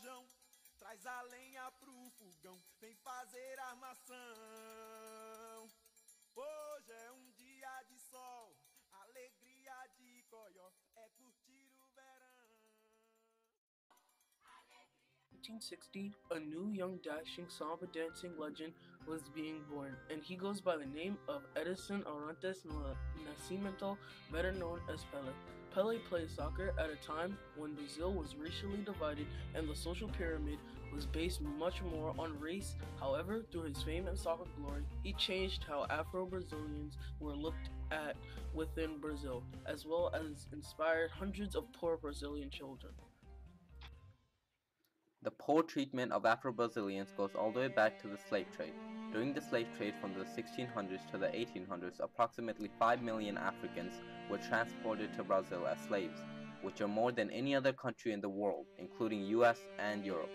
rojão. Traz a lenha pro fogão, vem fazer armação. Hoje é um dia de sol, alegria de coió, é curtir o verão. 1960, a new young dashing samba dancing legend was being born, and he goes by the name of Edison Arantes Nascimento, better known as Pele. Pele played soccer at a time when Brazil was racially divided and the social pyramid was based much more on race. However, through his fame and soccer glory, he changed how Afro Brazilians were looked at within Brazil, as well as inspired hundreds of poor Brazilian children. The poor treatment of Afro-Brazilians goes all the way back to the slave trade. During the slave trade from the 1600s to the 1800s, approximately 5 million Africans were transported to Brazil as slaves, which are more than any other country in the world, including US and Europe.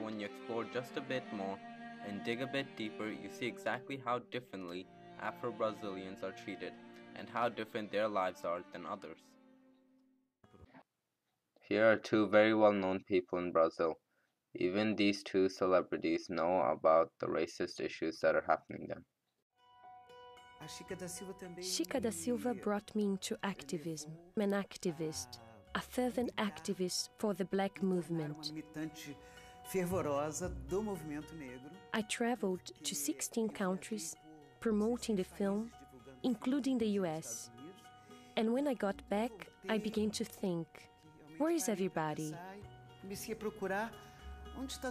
When you explore just a bit more and dig a bit deeper, you see exactly how differently Afro-Brazilians are treated and how different their lives are than others. Here are two very well-known people in Brazil. Even these two celebrities know about the racist issues that are happening there. Chica da Silva brought me into activism. I'm an activist, a fervent activist for the black movement. I traveled to 16 countries promoting the film, including the US. And when I got back, I began to think where is everybody?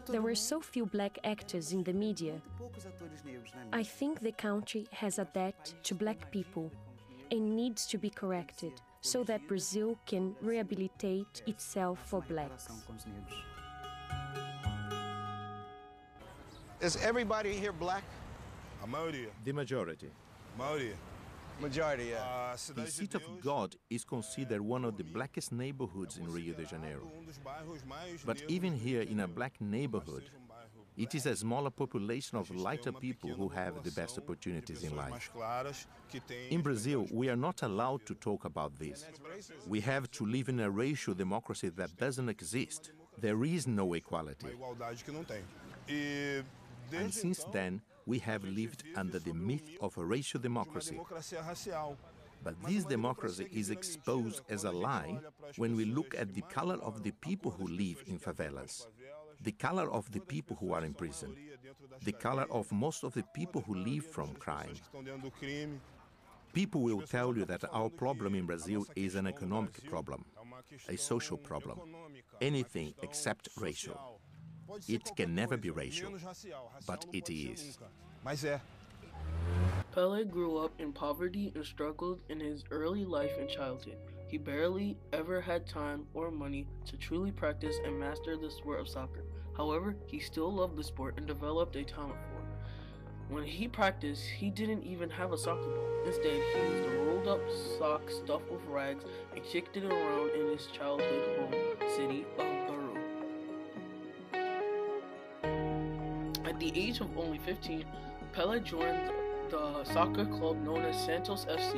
There were so few black actors in the media. I think the country has a debt to black people and needs to be corrected so that Brazil can rehabilitate itself for blacks. Is everybody here black? The majority. Maioria. Majority, yeah. The City of God is considered one of the blackest neighborhoods in Rio de Janeiro. But even here in a black neighborhood, it is a smaller population of lighter people who have the best opportunities in life. In Brazil, we are not allowed to talk about this. We have to live in a racial democracy that doesn't exist. There is no equality. And since then, we have lived under the myth of a racial democracy. But this democracy is exposed as a lie when we look at the color of the people who live in favelas, the color of the people who are in prison, the color of most of the people who live from crime. People will tell you that our problem in Brazil is an economic problem, a social problem, anything except racial. It can never be racial, but it is. Pele grew up in poverty and struggled in his early life and childhood. He barely ever had time or money to truly practice and master the sport of soccer. However, he still loved the sport and developed a talent for it. When he practiced, he didn't even have a soccer ball. Instead, he used a rolled up sock stuffed with rags and kicked it around in his childhood home city of At the age of only 15, Pele joined the soccer club known as Santos FC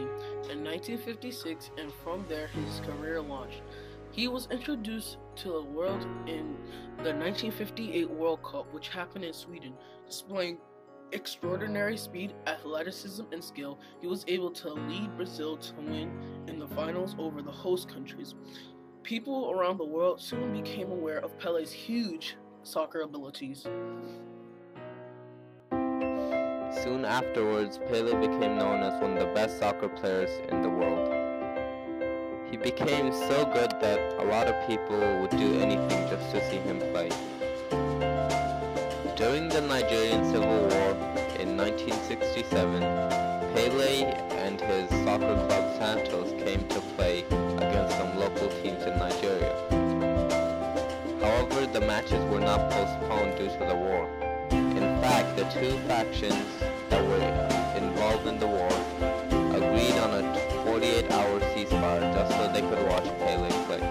in 1956 and from there his career launched. He was introduced to the world in the 1958 World Cup which happened in Sweden. Displaying extraordinary speed, athleticism, and skill, he was able to lead Brazil to win in the finals over the host countries. People around the world soon became aware of Pele's huge soccer abilities. Soon afterwards, Pele became known as one of the best soccer players in the world. He became so good that a lot of people would do anything just to see him play. During the Nigerian Civil War in 1967, Pele and his soccer club Santos came to play against some local teams in Nigeria. However, the matches were not postponed due to the war. In fact, the two factions that were involved in the war agreed on a 48-hour ceasefire just so they could watch Pele play.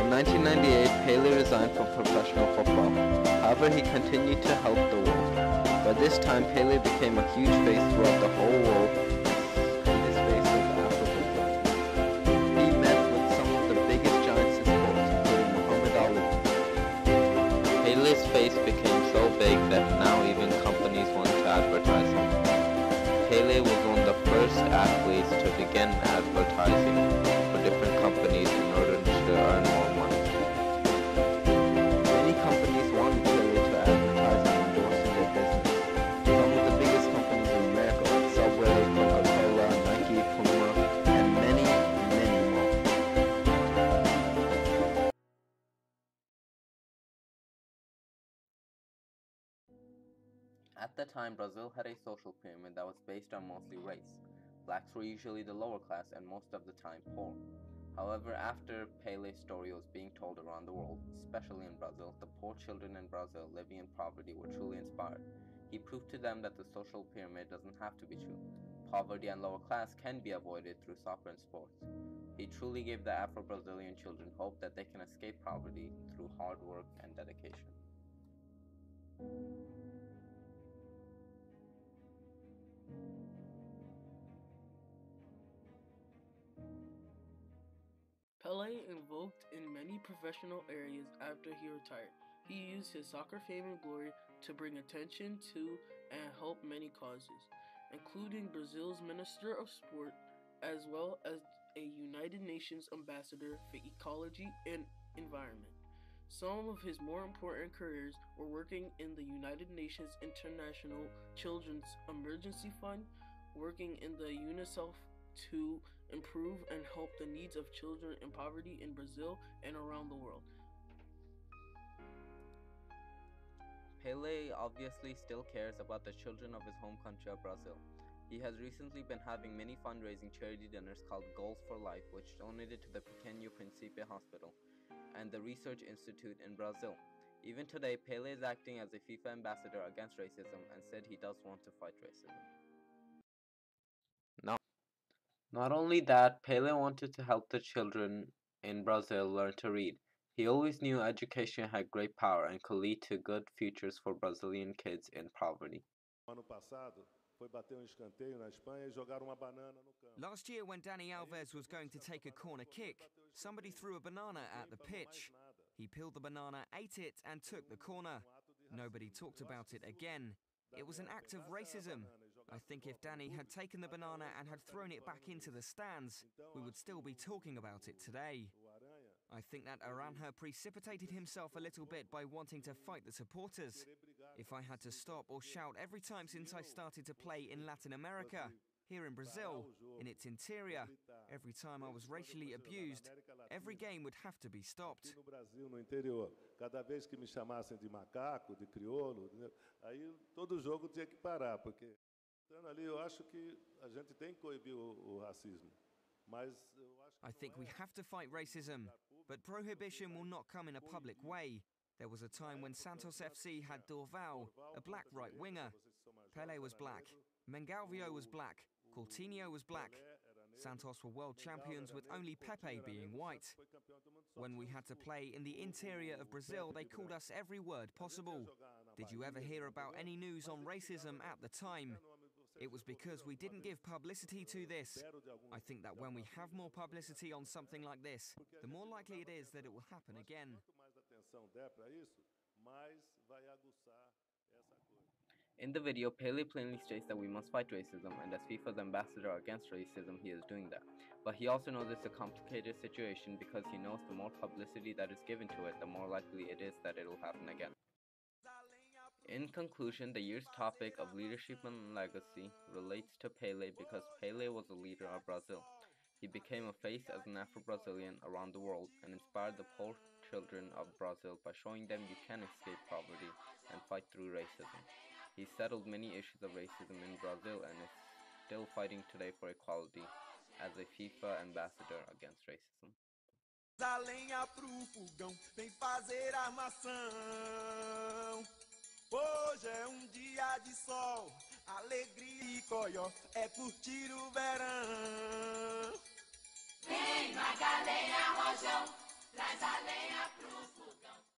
In 1998, Pele resigned from professional football. However, he continued to help the world. By this time, Pele became a huge face throughout the whole world Nestle was one of the first athletes to begin advertising. At the time, Brazil had a social pyramid that was based on mostly race. Blacks were usually the lower class and most of the time poor. However, after Pele's story was being told around the world, especially in Brazil, the poor children in Brazil living in poverty were truly inspired. He proved to them that the social pyramid doesn't have to be true. Poverty and lower class can be avoided through soccer and sports. He truly gave the Afro Brazilian children hope that they can escape poverty through hard work and dedication. Pele invoked in many professional areas after he retired. He used his soccer fame and glory to bring attention to and help many causes, including Brazil's Minister of Sport, as well as a United Nations ambassador for ecology and environment. Some of his more important careers were working in the United Nations International Children's Emergency Fund, working in the UNICEF to improve and help the needs of children in poverty in Brazil and around the world. Pele obviously still cares about the children of his home country of Brazil. He has recently been having many fundraising charity dinners called Goals for Life, which donated to the Pequeno Príncipe Hospital and the Research Institute in Brazil. Even today, Pele is acting as a FIFA ambassador against racism and said he does want to fight racism. Not, not only that, Pele wanted to help the children in Brazil learn to read. He always knew education had great power and could lead to good futures for Brazilian kids in poverty. Last year, when Dani Alves was going to take a corner kick, somebody threw a banana at the pitch. He peeled the banana, ate it, and took the corner. Nobody talked about it again. It was an act of racism. I think if Danny had taken the banana and had thrown it back into the stands, we would still be talking about it today. I think that Aranha precipitated himself a little bit by wanting to fight the supporters. If I had to stop or shout every time since I started to play in Latin America, here in Brazil, in its interior, every time I was racially abused, every game would have to be stopped. cada vez que me chamassem de macaco, de crioulo, aí todo jogo tinha que parar, porque ali eu acho que a gente tem que coibir o, o racismo. I think we have to fight racism, but prohibition will not come in a public way. There was a time when Santos FC had Dorval, a black right winger. Pele was black, Mengalvio was black, Coutinho was black. Santos were world champions with only Pepe being white. When we had to play in the interior of Brazil, they called us every word possible. Did you ever hear about any news on racism at the time? It was because we didn't give publicity to this. I think that when we have more publicity on something like this, the more likely it is that it will happen again. In the video, Pele plainly states that we must fight racism, and as FIFA's ambassador against racism, he is doing that. But he also knows it's a complicated situation because he knows the more publicity that is given to it, the more likely it is that it will happen again. In conclusion, the year's topic of leadership and legacy relates to Pele because Pele was a leader of Brazil. He became a face as an Afro-Brazilian around the world and inspired the poor children of Brazil by showing them you can escape poverty and fight through racism. He settled many issues of racism in Brazil and is still fighting today for equality as a FIFA ambassador against racism. A lenha pro fogão, vem fazer armação. Hoje é um dia de sol, alegria e coió, é curtir o verão. Vem, Magalhães, rojão, traz a lenha pro